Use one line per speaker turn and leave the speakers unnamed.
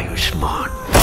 Are you smart?